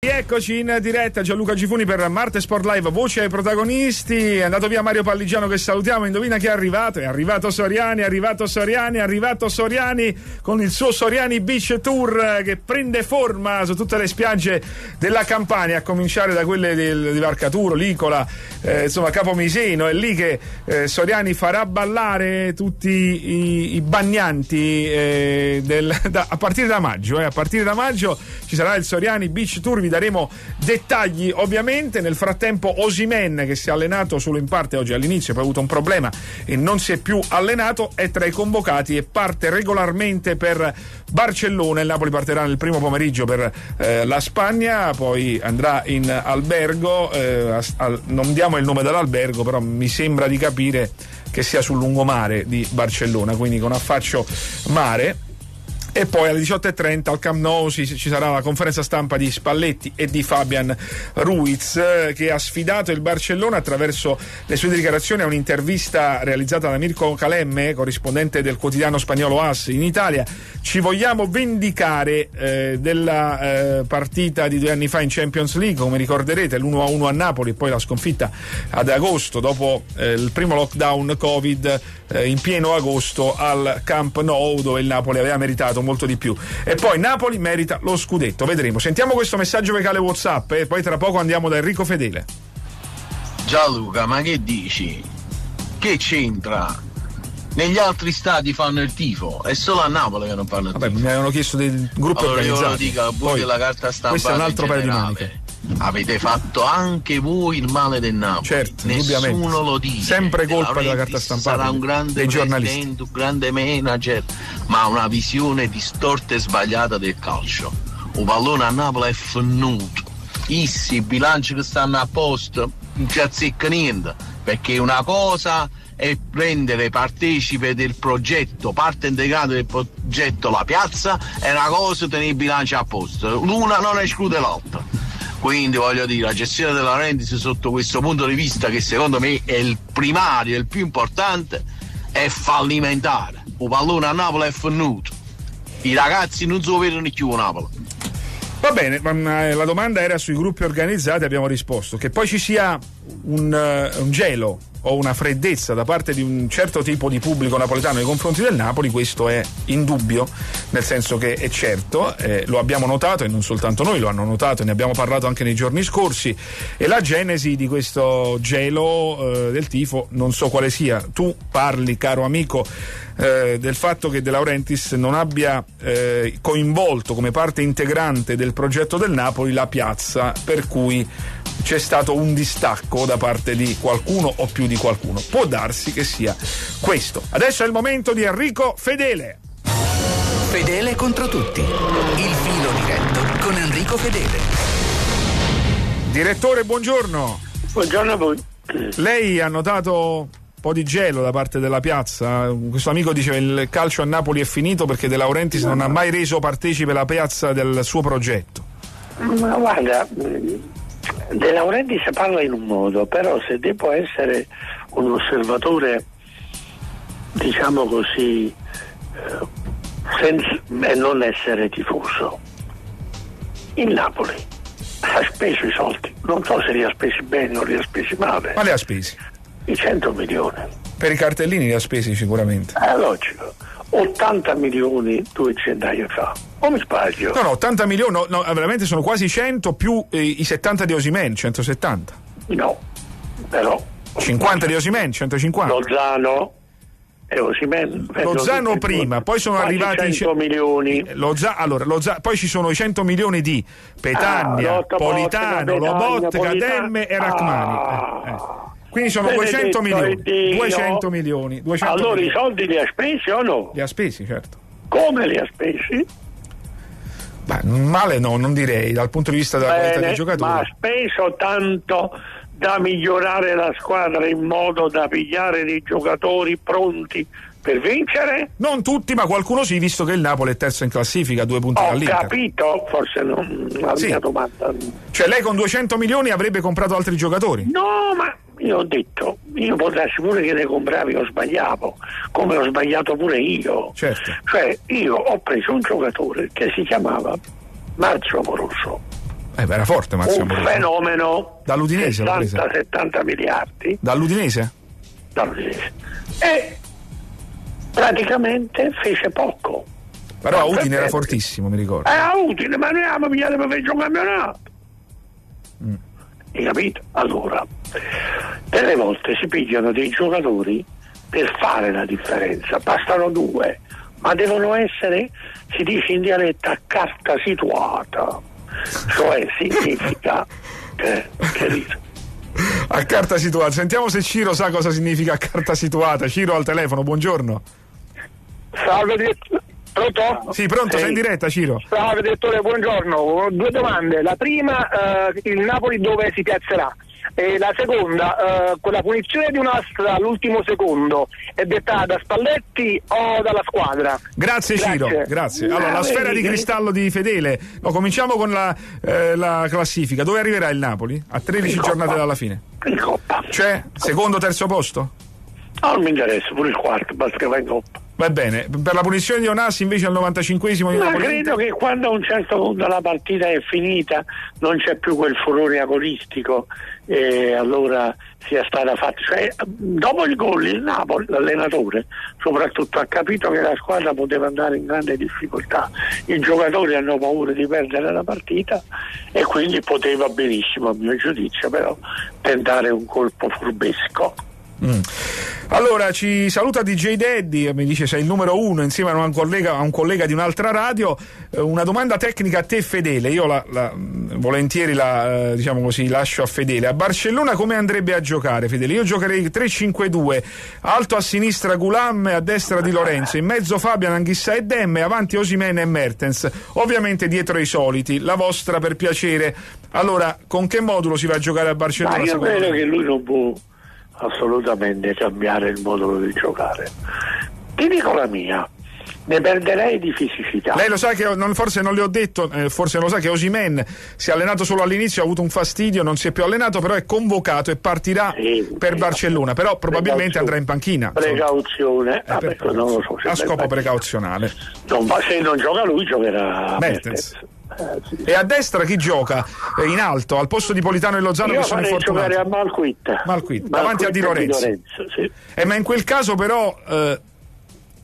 Eccoci in diretta Gianluca Gifuni per Marte Sport Live, voce ai protagonisti. È andato via Mario Palligiano che salutiamo. Indovina chi è arrivato? È arrivato Soriani, è arrivato Soriani, è arrivato Soriani con il suo Soriani Beach Tour che prende forma su tutte le spiagge della Campania, a cominciare da quelle del, di Varcaturo, Licola, eh, insomma Capomiseno. È lì che eh, Soriani farà ballare tutti i, i bagnanti eh, del, da, a partire da maggio. Eh. A partire da maggio ci sarà il Soriani Beach Tour vi daremo dettagli ovviamente. Nel frattempo Osimen che si è allenato solo in parte oggi all'inizio, poi ha avuto un problema e non si è più allenato, è tra i convocati e parte regolarmente per Barcellona. Il Napoli partirà nel primo pomeriggio per eh, la Spagna, poi andrà in albergo, eh, al, non diamo il nome dell'albergo, però mi sembra di capire che sia sul lungomare di Barcellona, quindi con affaccio mare e poi alle 18.30 al Camp Nou ci, ci, sarà la conferenza stampa di Spalletti e di Fabian Ruiz eh, che ha sfidato il Barcellona attraverso le sue dichiarazioni a un'intervista realizzata da Mirko Calemme, corrispondente del quotidiano spagnolo AS in Italia. Ci vogliamo vendicare eh, della eh, partita di due anni fa in Champions League, come ricorderete, l'1-1 a Napoli e poi la sconfitta ad agosto dopo eh, il primo lockdown Covid eh, in pieno agosto al Camp Nou dove il Napoli aveva meritato molto di più. E poi Napoli merita lo scudetto, vedremo. Sentiamo questo messaggio vocale WhatsApp e poi tra poco andiamo da Enrico Fedele. Gianluca, ma che dici? Che c'entra? Negli altri stati fanno il tifo, è solo a Napoli che non fanno il Vabbè, tifo. mi avevano chiesto del gruppo allora, organizzato. Io lo dico, Poi, della carta stampata questo è un altro paio di maniche. Avete fatto anche voi il male del Napoli. Certo, Nessuno lo dice. Sempre De colpa della carta stampata, Sarà un grande presidente, un grande manager, ma una visione distorta e sbagliata del calcio. Un pallone a Napoli è finito. Issi, i bilanci che stanno a posto, non ci azzecca niente. Perché una cosa è prendere partecipe del progetto, parte integrante del progetto la piazza, e una cosa è tenere i bilanci a posto. L'una non esclude l'altra. Quindi voglio dire, la gestione della Rendis sotto questo punto di vista, che secondo me è il primario, il più importante, è fallimentare. Un pallone a Napoli è finito. I ragazzi non so vedono più a Napoli. Va bene, eh, la domanda era sui gruppi organizzati, abbiamo risposto. Che poi ci sia un, eh, un gelo o una freddezza da parte di un certo tipo di pubblico napoletano nei confronti del Napoli, questo è indubbio, nel senso che è certo, eh, lo abbiamo notato e non soltanto noi lo hanno notato, ne abbiamo parlato anche nei giorni scorsi e la genesi di questo gelo eh, del tifo non so quale sia. Tu parli, caro amico, eh, del fatto che De Laurentiis non abbia eh, coinvolto come parte integrante del progetto del Napoli la piazza, per cui c'è stato un distacco da parte di qualcuno o più di qualcuno. Può darsi che sia questo. Adesso è il momento di Enrico Fedele. Fedele contro tutti. Il filo diretto con Enrico Fedele. Direttore, buongiorno. Buongiorno a voi. Lei ha notato po' di gelo da parte della piazza. Questo amico dice che il calcio a Napoli è finito perché De Laurentiis non ha mai reso partecipe la piazza del suo progetto. Ma guarda, mh, De Laurentiis parla in un modo, però se devo essere un osservatore, diciamo così, eh, senza- e non essere tifoso, il Napoli ha speso i soldi, non so se li ha spesi bene o li ha spesi male, Ma le ha spesi? I 100 milioni. Per i cartellini li ha spesi sicuramente. È logico, 80 milioni due centinaia fa, o mi sbaglio? No, no, 80 milioni, no, no, veramente sono quasi 100 più eh, i 70 di Osimen, 170. No, però 50 di Osimen, 150. Lozano e Osimen Lozano prima, poi sono arrivati i 100 milioni. Eh, Loza- allora, Loza- poi ci sono i 100 milioni di Petagna, Ah, Politano, Botta, Lobotka, Politano. Demme e Rachmani. Ah. Eh, eh. Quindi sono Benedetto 200 milioni. Dio. 200 milioni. 200 Allora milioni. i soldi li ha spesi o no? Li ha spesi, certo. Come li ha spesi? Beh, male no, non direi, dal punto di vista della qualità Bene, dei giocatori. ma ha speso tanto da migliorare la squadra in modo da pigliare dei giocatori pronti per vincere? Non tutti, ma qualcuno sì, visto che il Napoli è terzo in classifica, due punti Ho dall'Inter. capito, forse non la Sì. mia domanda. Cioè lei con 200 milioni avrebbe comprato altri giocatori? No, ma io ho detto, io può darsi pure che ne compravi o sbagliavo, come ho sbagliato pure io. Certo. Cioè, io ho preso un giocatore che si chiamava Marzio Amoroso. Eh, era forte Marzio un Amoroso. fenomeno Dall'Udinese l'ha presa? 60-70 miliardi Dall'Udinese? dall'Udinese. E praticamente fece poco. Però a Udine era fortissimo, mi ricordo. È utile, ma ne abbiamo pigliato per fare un campionato. Mm. Hai capito? Allora, delle volte si pigliano dei giocatori per fare la differenza, bastano due, ma devono essere, si dice in dialetta, a carta situata, cioè significa, eh, capito? A carta situata. Sentiamo se Ciro sa cosa significa carta situata. Ciro al telefono, buongiorno. Salve direttore. Pronto? Sì, pronto, sei in diretta, Ciro. Salve direttore, buongiorno. Due domande. La prima, eh, il Napoli dove si piazzerà? E la seconda, eh, quella punizione di un'asta all'ultimo secondo è dettata da Spalletti o dalla squadra? Grazie, Grazie. Ciro, grazie. Allora, la sfera di cristallo di Fedele. No, cominciamo con la, eh, la classifica. Dove arriverà il Napoli? A 13 In Coppa. giornate dalla fine. In Coppa. Cioè, secondo, terzo posto? Non mi interessa, pure il quarto, basta che va in Coppa. Va bene. Per la punizione di Onassi invece al 95esimo di Ma credo che quando a un certo punto la partita è finita non c'è più quel furore agonistico e allora sia stata fatta. Cioè, dopo il gol il Napoli, l'allenatore soprattutto ha capito che la squadra poteva andare in grande difficoltà. I giocatori hanno paura di perdere la partita e quindi poteva benissimo, a mio giudizio, però tentare un colpo furbesco. Mm. Allora, ci saluta DJ Daddy, mi dice sei il numero uno insieme a un collega, a un collega di un'altra radio. Eh, una domanda tecnica a te, Fedele. Io la, la- volentieri la, eh, diciamo così, lascio a Fedele. A Barcellona come andrebbe a giocare, Fedele? Io giocherei 3-5-2, alto a sinistra Gulam e a destra Di Lorenzo, in mezzo Fabian, Anghissà e Demme, avanti Osimene e Mertens. Ovviamente dietro i soliti, la vostra per piacere. Allora, con che modulo si va a giocare a Ma Barcellona? io secondo credo te? che lui non può assolutamente cambiare il modo di giocare. Ti dico la mia, ne perderei di fisicità. Lei lo sa che non- forse non le ho detto, eh, forse lo sa che Osimen si è allenato solo all'inizio, ha avuto un fastidio, non si è più allenato, però è convocato e partirà Sì, per sì. Barcellona, però probabilmente andrà in panchina. Precauzione, Eh, Ah, per- so. a per- scopo precauzionale. Non se non gioca lui giocherà Mertens. Mertens. E a destra chi gioca? Eh, in alto, al posto di Politano e Lozano Io che sono infortunati. giocare a Malquit. Malquit, davanti a Di Lorenzo. sì. Eh, ma in quel caso però eh,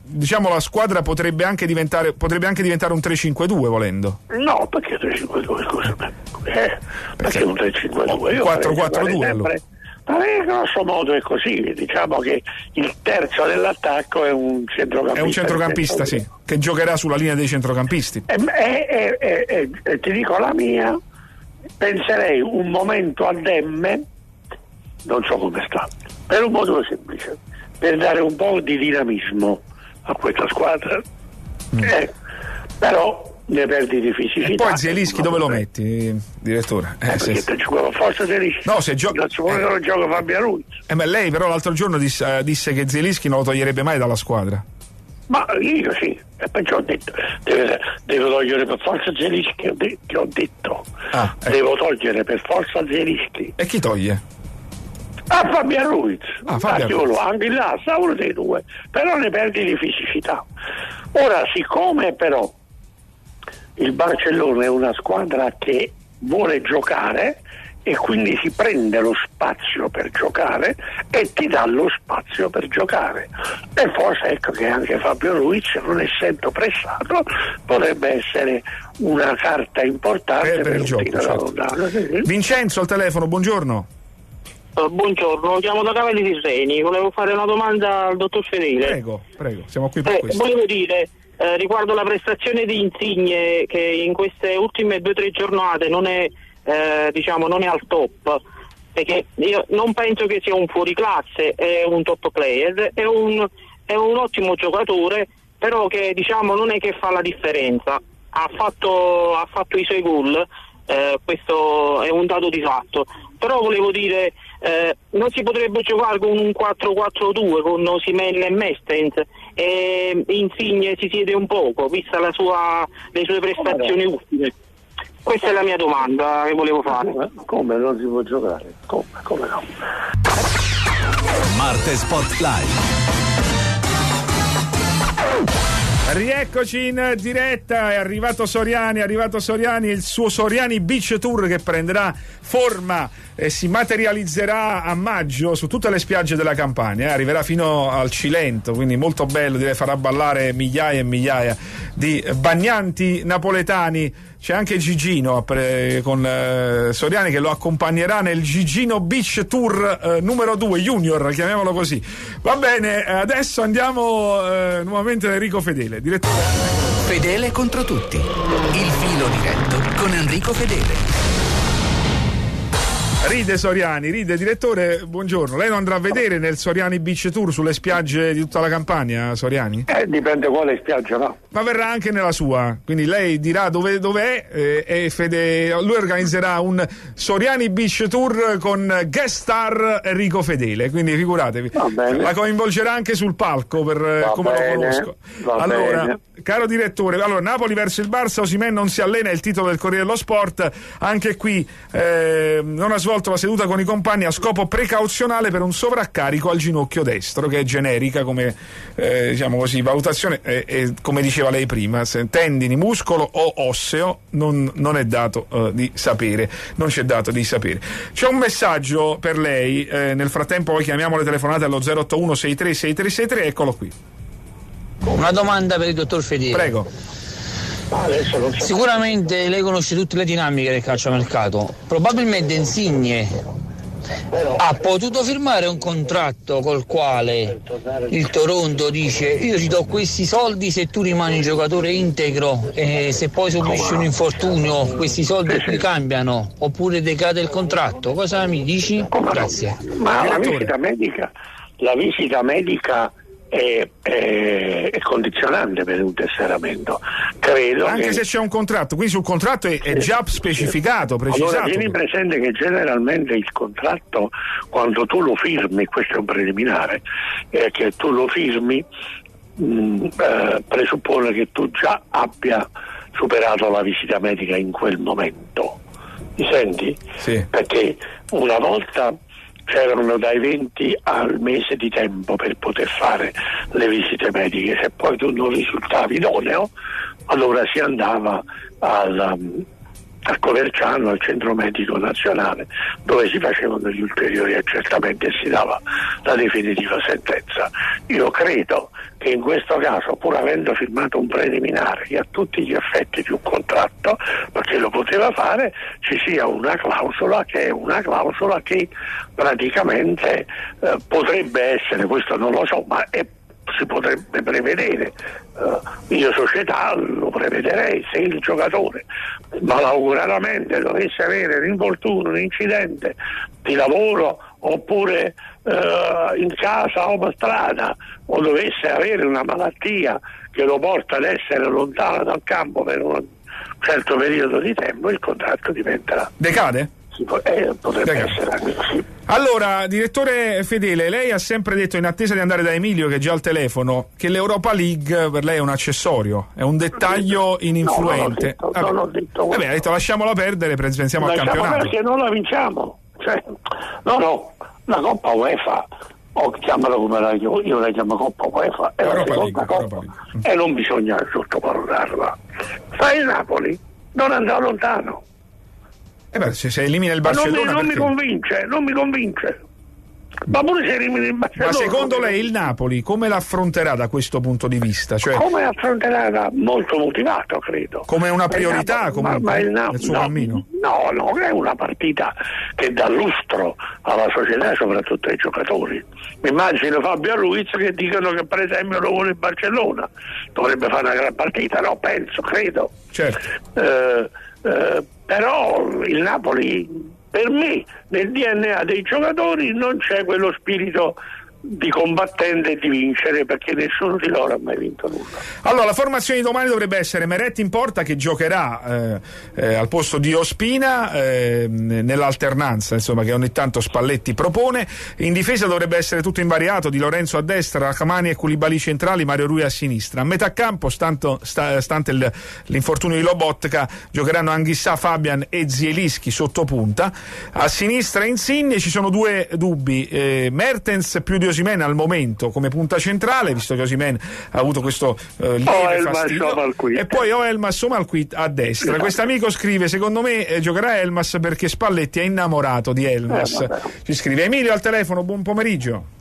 diciamo la squadra potrebbe anche diventare, potrebbe anche diventare un 3-5-2 volendo. No, perché 3-5-2? Scusami. Eh, perché un 3-5-2? Io 4-4-2 farei giocare allora. Ma in grosso modo è così, diciamo che il terzo dell'attacco è un centrocampista. È un centrocampista, di sì, che giocherà sulla linea dei centrocampisti. E, e- e- ti dico la mia, penserei un momento a Demme, non so come sta, per un motivo semplice, per dare un po' di dinamismo a questa squadra. Eh, però ne perdi di fisicità. E poi Zielischi dove lo metti, direttore? Eh, Eh, se- giocava forza Zielischi. No, se gio- Non si vuole eh. non gioca Fabio Ruiz. Eh, ma lei però l'altro giorno disse, eh, disse che Zielischi non lo toglierebbe mai dalla squadra. Ma io sì, e perciò ho detto, deve, devo togliere per forza Zielischi, che ho, detto. Ah, ecco. Devo togliere per forza Zielischi. E chi toglie? Ah, Fabian Ruiz, Ah, Fabian Ah, Ruiz. lo- anche là, sta uno dei due, però ne perdi di fisicità. Ora, siccome però il Barcellona è una squadra che vuole giocare e quindi si prende lo spazio per giocare e ti dà lo spazio per giocare. E forse ecco che anche Fabio Ruiz, non essendo pressato, potrebbe essere una carta importante Per- per il gioco, certo. Vincenzo al telefono, buongiorno. Eh, buongiorno, chiamo da Cavelli Tirreni, volevo fare una domanda al dottor Fedele. Prego, prego, siamo qui per Eh, questo. volevo dire, eh, riguardo la prestazione di Insigne, che in queste ultime due o tre giornate non è, eh, diciamo, non è al top, perché io non penso che sia un fuoriclasse, è un top player, è un, è un ottimo giocatore, però che diciamo non è che fa la differenza. Ha fatto, ha fatto i suoi gol, eh, questo è un dato di fatto. Però volevo dire, eh, non si potrebbe giocare con un 4-4-2 con Osimene e Mestens e Insigne si siede un poco, vista la sua, le sue prestazioni ultime. Questa è la mia domanda che volevo fare. Come, come non si può giocare? Come, come no? Marte Spotlight. Rieccoci in diretta, è arrivato Soriani, è arrivato Soriani, il suo Soriani Beach Tour che prenderà forma e si materializzerà a maggio su tutte le spiagge della Campania, eh? arriverà fino al Cilento, quindi molto bello, direi farà ballare migliaia e migliaia di bagnanti napoletani. C'è anche Gigino con eh, Soriani che lo accompagnerà nel Gigino Beach Tour eh, numero 2, Junior, chiamiamolo così. Va bene, adesso andiamo nuovamente da Enrico Fedele, direttore. Fedele contro tutti. Il filo diretto con Enrico Fedele. Ride Soriani, ride direttore, buongiorno. Lei lo andrà a vedere nel Soriani Beach Tour sulle spiagge di tutta la Campania, Soriani? Eh, dipende quale spiaggia, no? Ma verrà anche nella sua, quindi lei dirà dove, dove è eh, e Fede, lui organizzerà un Soriani Beach Tour con guest star Enrico Fedele, quindi figuratevi. La coinvolgerà anche sul palco per Va come bene, lo conosco. va Allora, bene. caro direttore, allora Napoli verso il Barça, Osimen non si allena, è il titolo del Corriere dello Sport. Anche qui eh, non ha svolto la seduta con i compagni a scopo precauzionale per un sovraccarico al ginocchio destro, che è generica come eh, diciamo così, valutazione, e, e come diceva lei prima, se tendini, muscolo o osseo non, non è dato eh, di sapere, non c'è dato di sapere. C'è un messaggio per lei, eh, nel frattempo poi chiamiamo le telefonate allo 081 63 6363, eccolo qui. Una domanda per il dottor Fedele. Prego. So. Sicuramente lei conosce tutte le dinamiche del calciomercato. Probabilmente Insigne ha potuto firmare un contratto col quale il Toronto dice io ti do questi soldi se tu rimani un giocatore integro e se poi subisci un infortunio questi soldi ti cambiano oppure decade il contratto. Cosa mi dici? Grazie. Ma la visita medica, la visita medica è, è- è condizionante per un tesseramento. Credo Anche che... se c'è un contratto, quindi sul contratto è, è già specificato, Allora precisato. tieni presente che generalmente il contratto quando tu lo firmi, questo è un preliminare, eh, che tu lo firmi mh, eh, presuppone che tu già abbia superato la visita medica in quel momento. Mi senti? Sì. Perché una volta c'erano dai 20 al mese di tempo per poter fare le visite mediche, se poi tu non risultavi idoneo, allora si andava al, al Coverciano, al centro medico nazionale, dove si facevano gli ulteriori accertamenti e si dava la definitiva sentenza. Io credo che in questo caso, pur avendo firmato un preliminare che a tutti gli effetti di un contratto, perché lo poteva fare, ci sia una clausola che è una clausola che praticamente eh, potrebbe essere, questo non lo so, ma è si potrebbe prevedere, eh, io società lo prevederei se il giocatore malauguratamente dovesse avere un infortunio, un incidente di lavoro oppure eh, in casa o per strada o dovesse avere una malattia che lo porta ad essere lontano dal campo per un certo periodo di tempo, il contratto diventerà, Decade? Eh, potrebbe essere anche così. Allora, direttore Fedele, lei ha sempre detto, in attesa di andare da Emilio, che è già al telefono, che l'Europa League per lei è un accessorio, è un dettaglio ininfluente. No, non ho detto- non detto Vabbè, ha detto lasciamola perdere, pensiamo al Lasciamo campionato. perché non la vinciamo. Cioè, no, no, la Coppa UEFA, o chiamala come la io, io la chiamo Coppa UEFA, è la Europa seconda League, Coppa Europa e non bisogna sottovalutarla. Il Napoli, non andrà lontano. Eh beh, se, se elimina il Ma non, mi, Barcellona, non mi convince, non mi convince. Ma pure se elimini il Barcellona. Ma secondo lei il Napoli come l'affronterà da questo punto di vista? Cioè, come affronterà molto motivato credo Come una priorità, Napoli- comunque, ma, ma il Na- nel suo no, cammino? no no è una partita che dà lustro alla società e soprattutto ai giocatori mi immagino Fabio Ruiz che dicono che per esempio lo vuole il Barcellona dovrebbe fare una gran partita no penso credo certo. eh, eh, però il Napoli per me nel DNA dei giocatori non c'è quello spirito di combattente e di vincere perché nessuno di loro ha mai vinto nulla. Allora, la formazione di domani dovrebbe essere Meretti in porta che giocherà eh, eh, al posto di Ospina eh, nell'alternanza, insomma, che ogni tanto Spalletti propone. In difesa dovrebbe essere tutto invariato, di Lorenzo a destra, Racamani e Culibali centrali, Mario Rui a sinistra. A metà campo, stanto- sta- stante il- l'infortunio di Lobotka, giocheranno Anghissà, Fabian e Zielischi sotto punta. A sinistra Insigne ci sono due dubbi, eh, Mertens più di Osimen al momento come punta centrale, visto che Osimen ha avuto questo eh, lieve Elmas fastidio. Somalquit. E poi o Elmas o Malquit a destra. Esatto. Quest'amico scrive: Secondo me eh, giocherà Elmas perché Spalletti è innamorato di Elmas. Eh. Ci scrive Emilio al telefono, buon pomeriggio.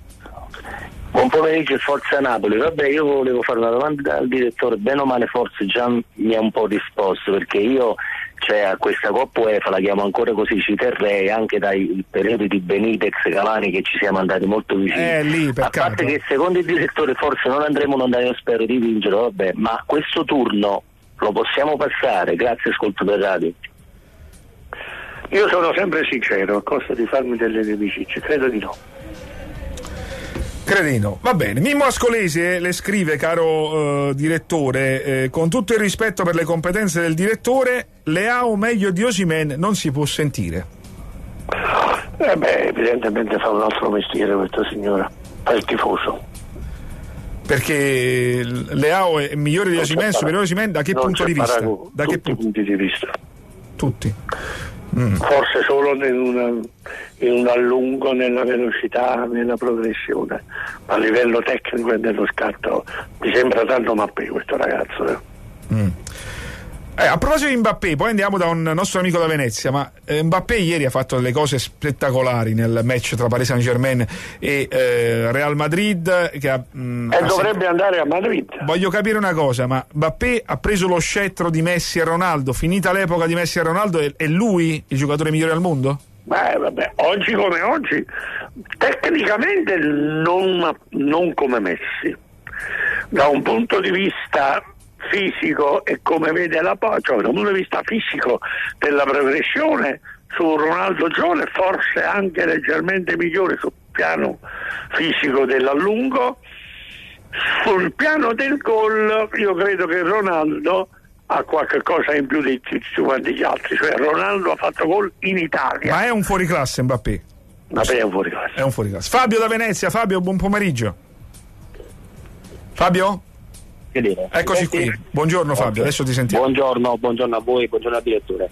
Buon pomeriggio e Forza Napoli. Vabbè, io volevo fare una domanda al direttore, bene o male forse già mi ha un po' risposto, perché io cioè, a questa Coppa UEFA la chiamo ancora così, ci terrei anche dai periodi di Benitez Cavani che ci siamo andati molto vicini. Eh, lì, a parte che secondo il direttore forse non andremo lontano, io spero di vincere, vabbè, ma questo turno lo possiamo passare, grazie ascolto per radio. Io sono sempre sincero, a costo di farmi delle nemicizie, credo di no. Credino, va bene. Mimmo Ascolese le scrive, caro eh, direttore, eh, con tutto il rispetto per le competenze del direttore, Leao meglio di Osimen non si può sentire. Eh beh, evidentemente fa un altro mestiere questa signora, fa il tifoso. Perché Leao è migliore di Osimen, superiore di Osimen, da che non punto di vista? Da che tutti i pu- punti di vista. tutti. Forse solo in, una- in un allungo nella velocità, nella progressione, ma a livello tecnico e dello scatto mi sembra tanto Mappé questo ragazzo. eh. Eh, a proposito di Mbappé, poi andiamo da un nostro amico da Venezia, ma eh, Mbappé ieri ha fatto delle cose spettacolari nel match tra Paris Saint Germain e eh, Real Madrid. Che ha, mh, E ha dovrebbe andare a Madrid. Voglio capire una cosa, ma Mbappé ha preso lo scettro di Messi e Ronaldo, finita l'epoca di Messi e Ronaldo, è, è lui il giocatore migliore al mondo? Beh, vabbè, oggi come oggi, tecnicamente non, non come Messi. Da un punto di vista fisico e come vede la cioè da un punto di vista fisico della progressione su Ronaldo Gione, forse anche leggermente migliore sul piano fisico dell'allungo. Sul piano del gol io credo che Ronaldo ha qualche cosa in più di tutti quanti gli altri, cioè Ronaldo ha fatto gol in Italia. Ma è un fuoriclasse Mbappé. Ma è un fuoriclasse. È un fuoriclasse. Fabio da Venezia, Fabio, buon pomeriggio. Fabio? Eccoci qui. Buongiorno Fabio, adesso ti sentiamo. Buongiorno, buongiorno a voi, buongiorno al direttore.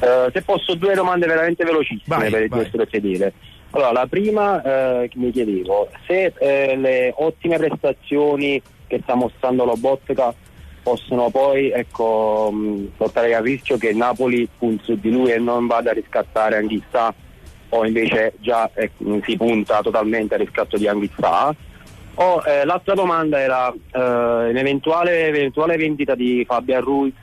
Eh, se posso due domande veramente velocissime Vai, per il direttore Fedele. Allora, la prima eh, mi chiedevo, se eh, le ottime prestazioni che sta mostrando Lobotka possono poi ecco, mh, portare al rischio che Napoli punti su di lui e non vada a riscattare Anghissà o invece già ecco, si punta totalmente al riscatto di Anghissà o, eh, l'altra domanda era eh, in eventuale, eventuale vendita di Fabian Ruiz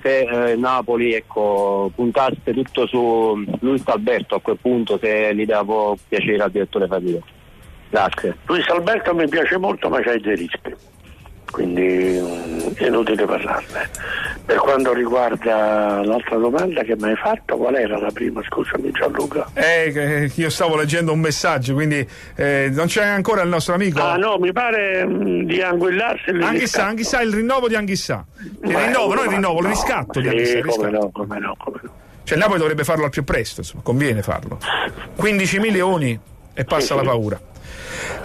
se eh, Napoli ecco, puntasse tutto su Luis Alberto a quel punto se l'idea può piacere al direttore Fabio. Grazie. Luis Alberto mi piace molto ma c'hai dei rischi, quindi mm, è inutile parlarne. Per quanto riguarda l'altra domanda che mi hai fatto, qual era la prima? Scusami Gianluca. Eh, io stavo leggendo un messaggio, quindi eh, non c'è ancora il nostro amico. Ah no, mi pare mm, di anguillarsi il Anghissà. Anghissà, il rinnovo di Anghissà. Il Ma- rinnovo, non il rinnovo, il no, riscatto di sì, Anghissà. il come no, come no, come no. Cioè il Napoli dovrebbe farlo al più presto, insomma, conviene farlo. 15 milioni e passa la paura.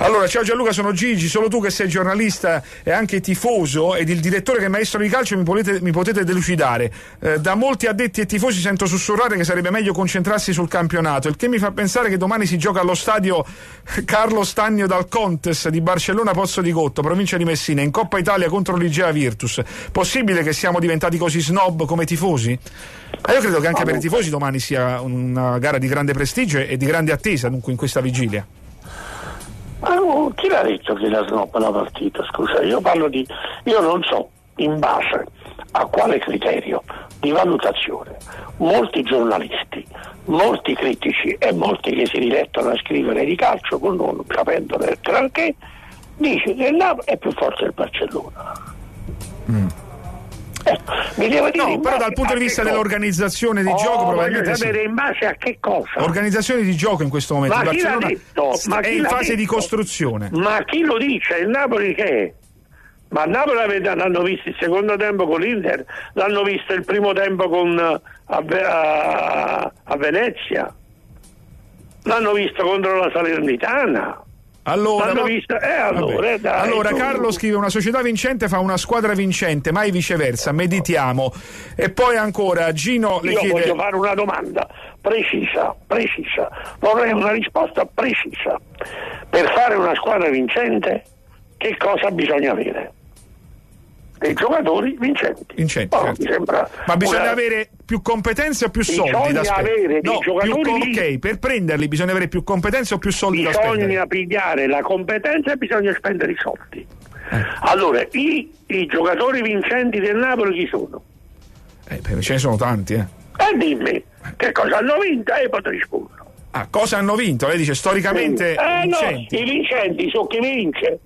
Allora, ciao Gianluca, sono Gigi, solo tu che sei giornalista e anche tifoso ed il direttore che è maestro di calcio mi potete, mi potete delucidare. Eh, da molti addetti e tifosi sento sussurrare che sarebbe meglio concentrarsi sul campionato, il che mi fa pensare che domani si gioca allo stadio Carlo Stagno dal Contes di Barcellona Pozzo di Gotto, provincia di Messina, in Coppa Italia contro l'Igea Virtus. Possibile che siamo diventati così snob come tifosi? Eh, io credo che anche per i tifosi domani sia una gara di grande prestigio e di grande attesa dunque in questa vigilia. Ma chi l'ha detto che la snobba la partita? Scusa, io parlo di. Io non so in base a quale criterio di valutazione molti giornalisti, molti critici e molti che si dilettano a scrivere di calcio con non capendo perché dice che il Napoli è più forte del Barcellona. Ecco, mi devo dire No, però dal punto di vista dell'organizzazione di Oh, gioco probabilmente sì. sapere in base a che cosa? Organizzazione di gioco in questo momento. Ma il chi l'ha detto? Ma è in fase di detto? costruzione. Ma chi lo dice? Il Napoli che è? Ma a Napoli l'hanno visto il secondo tempo con l'Inter, l'hanno visto il primo tempo con, a, a- a Venezia, l'hanno visto contro la Salernitana. Allora, visto- eh, allora, eh, dai, Allora. Carlo scrive: Una società vincente fa una squadra vincente, mai viceversa. Meditiamo. E poi ancora, Gino le Io chiede. voglio fare una domanda precisa, precisa, vorrei una risposta precisa. per fare una squadra vincente che cosa bisogna avere? Dei giocatori vincenti. Vincenti, Oh, certo. Ma bisogna una- avere più competenze o più soldi Bisogna da spendere? no, lì. ok, per prenderli bisogna avere più competenze o più soldi da spendere? bisogna pigliare la competenza e bisogna spendere i soldi. Eh. Allora, i, i giocatori vincenti del Napoli chi sono? Eh, beh, ce ne sono tanti, eh. E dimmi, che cosa hanno vinto e poi ti rispondo. Ah, cosa hanno vinto? Lei dice storicamente Eh no, vincenti. i vincenti sono chi vince,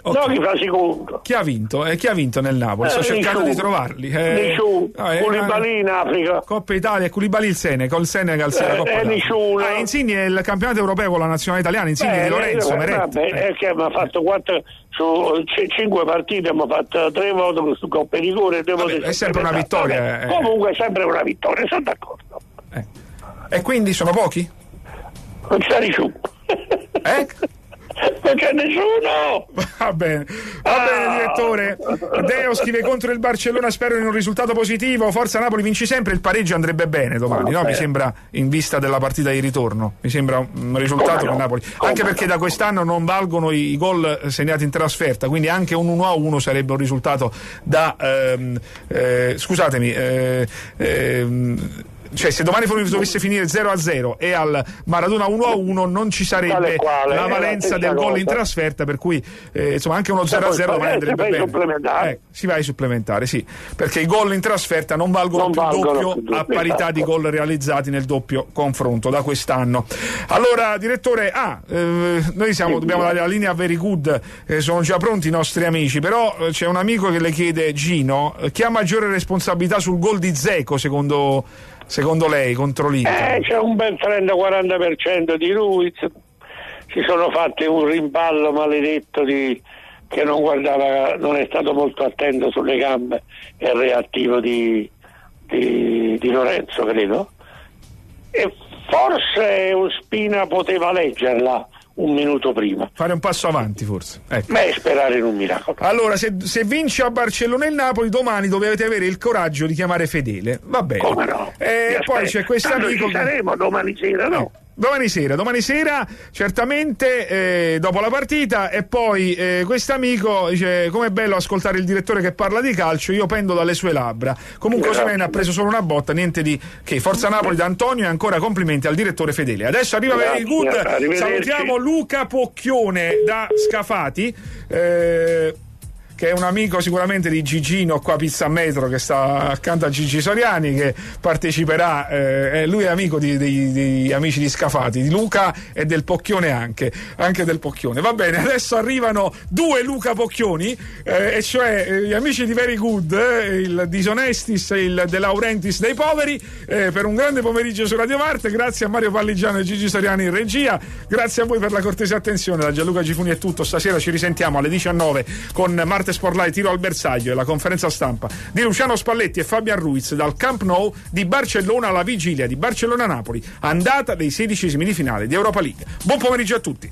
Ok. non chi. Chi ha vinto? Eh, chi ha vinto nel Napoli? Sto Eh, cercando nessuno. di trovarli. Eh, Nessuno. no, eh, Koulibaly in Africa. Coppa Italia e Koulibaly il Sene, col Senegal è la Eh, Coppa eh, nessuno. Ah, Insigne è il campionato europeo con la nazionale italiana, Insigne Beh, di Lorenzo, eh, Meretti. vabbè, Eh. è che mi ha fatto quattro su c- cinque partite, mi ha fatto tre volte su Coppa e due Vabbè, è sempre una vittoria, Vabbè, eh. Comunque è sempre una vittoria, sono d'accordo. Eh. E quindi sono pochi? Non c'è nessuno. Eh? non c'è nessuno! Va bene, va Ah. bene direttore. Deo scrive contro il Barcellona, spero in un risultato positivo. Forza Napoli vinci sempre, il pareggio andrebbe bene domani, no? Mi sembra in vista della partita di ritorno. Mi sembra un risultato per Napoli. Anche perché da quest'anno non valgono i, i gol segnati in trasferta, quindi anche un 1-1 sarebbe un risultato da ehm, eh, scusatemi, eh, ehm, cioè se domani dovesse finire 0-0 e al Maradona 1-1 non ci sarebbe quale, la la valenza del gol in trasferta, per cui eh, insomma anche uno 0 a 0 poi domani andrebbe bene. Eh, si va ai supplementari, sì, perché i gol in trasferta non valgono Non più valgono doppio più a parità di esatto. gol realizzati nel doppio confronto da quest'anno. Allora, direttore, ah, eh, noi siamo, dobbiamo dare la linea a Very Good, eh, sono già pronti i nostri amici, però eh, c'è un amico che le chiede, Gino, eh, chi ha maggiore responsabilità sul gol di Zeco secondo, secondo lei contro l'Inter? Eh, c'è un bel 30-40% di Ruiz. Si sono fatti un rimballo maledetto di, che non guardava, non è stato molto attento sulle gambe e reattivo di, di, di Lorenzo, credo. E forse Ospina poteva leggerla un minuto prima. Fare un passo avanti forse. Ecco. Beh, sperare in un miracolo. Allora, se, se vince a Barcellona e il Napoli, domani dovete avere il coraggio di chiamare Fedele. Va bene. Come no? E Mi poi c'è questo amico ci saremo domani sera, no? Domani sera, domani sera, certamente eh, dopo la partita, e poi eh, quest'amico dice: Com'è bello ascoltare il direttore che parla di calcio, io pendo dalle sue labbra. Comunque. Osimhen ha preso solo una botta, niente di che. Forza Napoli da Antonio e ancora complimenti al direttore Fedele. Adesso arriva Very Good, salutiamo Luca Pocchione da Scafati. eh, che è un amico sicuramente di Gigino qua a Pizza Metro che sta accanto a Gigi Soriani che parteciperà eh, lui è amico di, dei- dei amici di Scafati di Luca e del Pocchione anche anche del Pocchione. Va bene adesso arrivano due Luca Pocchioni eh, e cioè eh, gli amici di Very Good eh, il Disonestis e il De Laurentiis dei poveri eh, per un grande pomeriggio su Radio Marte. Grazie a Mario Palligiano e Gigi Soriani in regia. Grazie a voi per la cortese attenzione. Da Gianluca Gifuni è tutto. Stasera ci risentiamo alle 19 con Marte Sportlight tiro al bersaglio e la conferenza stampa. Di Luciano Spalletti e Fabian Ruiz dal Camp Nou di Barcellona alla vigilia di Barcellona-Napoli andata dei sedicesimi di finale di Europa League. Buon pomeriggio a tutti